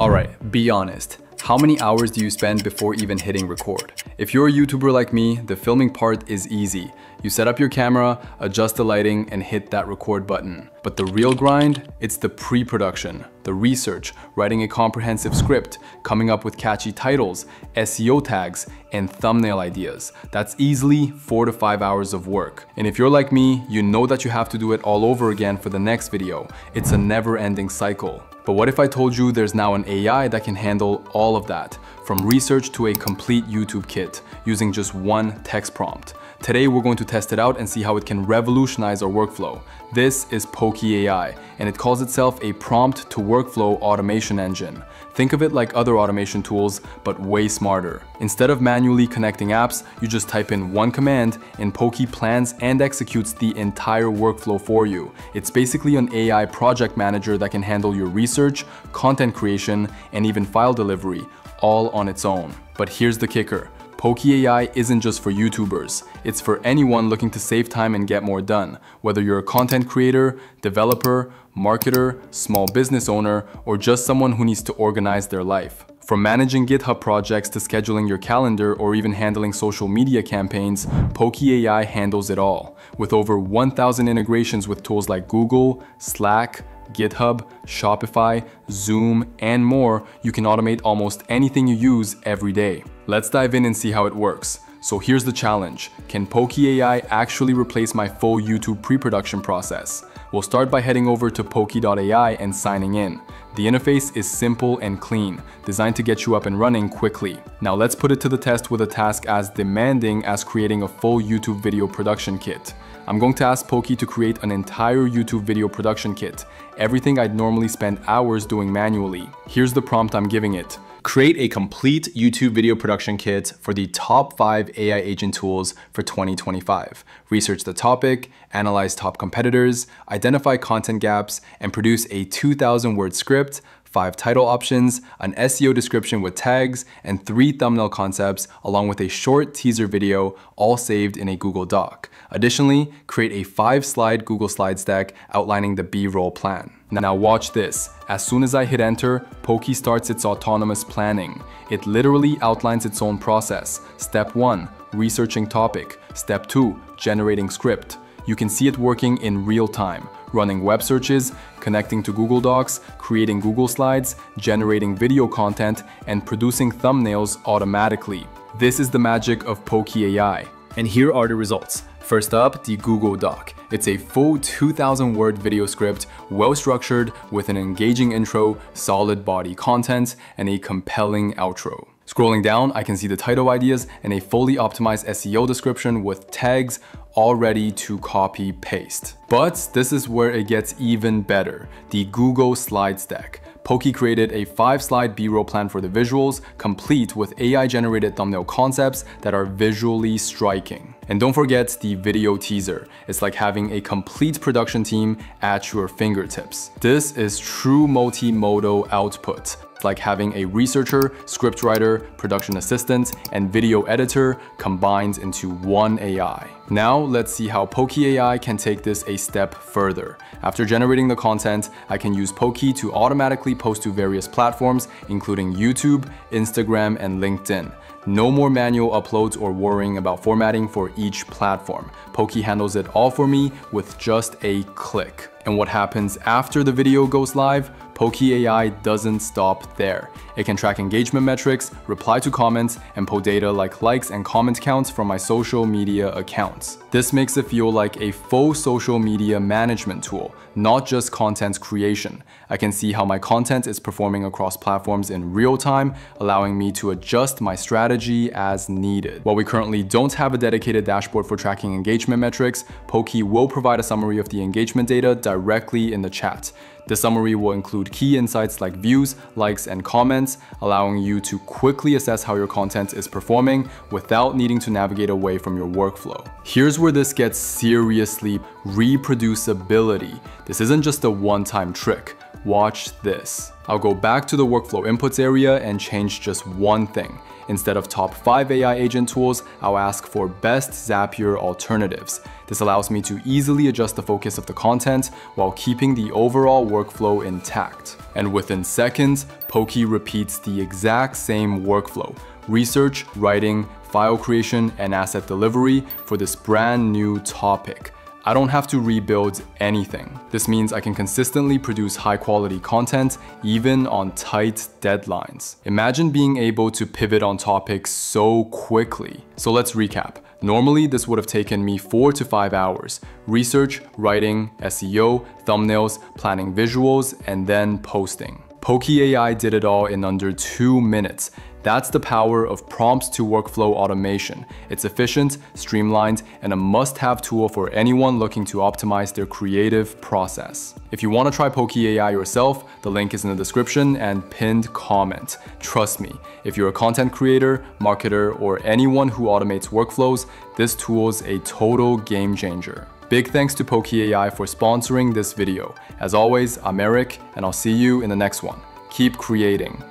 Alright, be honest. How many hours do you spend before even hitting record? If you're a YouTuber like me, the filming part is easy. You set up your camera, adjust the lighting, and hit that record button. But the real grind, it's the pre-production, the research, writing a comprehensive script, coming up with catchy titles, SEO tags, and thumbnail ideas. That's easily four to five hours of work. And if you're like me, you know that you have to do it all over again for the next video. It's a never-ending cycle. But what if I told you there's now an AI that can handle all of that, from research to a complete YouTube kit, using just one text prompt? Today we're going to test it out and see how it can revolutionize our workflow. This is Pokee AI, and it calls itself a prompt to workflow automation engine. Think of it like other automation tools, but way smarter. Instead of manually connecting apps, you just type in one command and Pokee plans and executes the entire workflow for you. It's basically an AI project manager that can handle your research, content creation, and even file delivery, all on its own. But here's the kicker. Pokee AI isn't just for YouTubers. It's for anyone looking to save time and get more done, whether you're a content creator, developer, marketer, small business owner, or just someone who needs to organize their life. From managing GitHub projects to scheduling your calendar or even handling social media campaigns, Pokee AI handles it all. With over 1,000 integrations with tools like Google, Slack, GitHub, Shopify, Zoom, and more, you can automate almost anything you use every day. Let's dive in and see how it works. So here's the challenge. Can Pokee AI actually replace my full YouTube pre-production process? We'll start by heading over to Pokee.ai and signing in. The interface is simple and clean, designed to get you up and running quickly. Now let's put it to the test with a task as demanding as creating a full YouTube video production kit. I'm going to ask Pokee to create an entire YouTube video production kit, everything I'd normally spend hours doing manually. Here's the prompt I'm giving it. Create a complete YouTube video production kit for the top 5 AI agent tools for 2025. Research the topic, analyze top competitors, identify content gaps, and produce a 2,000 word script, five title options, an SEO description with tags, and three thumbnail concepts, along with a short teaser video, all saved in a Google Doc. Additionally, create a five slide Google Slides deck outlining the B-roll plan. Now watch this. As soon as I hit enter, Pokee starts its autonomous planning. It literally outlines its own process. Step 1, researching topic. Step 2, generating script. You can see it working in real time running web searches, connecting to Google Docs, creating Google Slides, generating video content, and producing thumbnails automatically. This is the magic of Pokee AI. And here are the results. First up, the Google Doc. It's a full 2000 word video script, well structured with an engaging intro, solid body content, and a compelling outro. Scrolling down, I can see the title ideas and a fully optimized SEO description with tags all ready to copy paste. But this is where it gets even better, the Google Slides deck. Pokee created a five slide B-roll plan for the visuals, complete with AI generated thumbnail concepts that are visually striking. And don't forget the video teaser. It's like having a complete production team at your fingertips. This is true multimodal output like having a researcher, scriptwriter, production assistant, and video editor combined into one AI. Now let's see how Pokee AI can take this a step further. After generating the content, I can use Pokee to automatically post to various platforms, including YouTube, Instagram, and LinkedIn. No more manual uploads or worrying about formatting for each platform. Pokee handles it all for me with just a click. And what happens after the video goes live? Pokee AI doesn't stop there. It can track engagement metrics, reply to comments, and pull data like likes and comment counts from my social media accounts. This makes it feel like a full social media management tool, not just content creation. I can see how my content is performing across platforms in real time, allowing me to adjust my strategy as needed. While we currently don't have a dedicated dashboard for tracking engagement metrics, Pokee will provide a summary of the engagement data directly in the chat. The summary will include key insights like views, likes, and comments, allowing you to quickly assess how your content is performing without needing to navigate away from your workflow. Here's where this gets seriously reproducibility. This isn't just a one-time trick. Watch this. I'll go back to the workflow inputs area and change just one thing. Instead of top 5 AI agent tools, I'll ask for best Zapier alternatives. This allows me to easily adjust the focus of the content while keeping the overall workflow intact. And within seconds, Pokee repeats the exact same workflow. Research, writing, file creation, and asset delivery for this brand new topic. I don't have to rebuild anything. This means I can consistently produce high quality content even on tight deadlines. Imagine being able to pivot on topics so quickly. So let's recap. Normally, this would have taken me four to five hours. Research, writing, SEO, thumbnails, planning visuals, and then posting. Pokee AI did it all in under two minutes. That's the power of prompts to workflow automation. It's efficient, streamlined, and a must-have tool for anyone looking to optimize their creative process. If you want to try Pokee AI yourself, the link is in the description and pinned comment. Trust me, if you're a content creator, marketer, or anyone who automates workflows, this tool's a total game changer. Big thanks to Pokee AI for sponsoring this video. As always, I'm Eric, and I'll see you in the next one. Keep creating.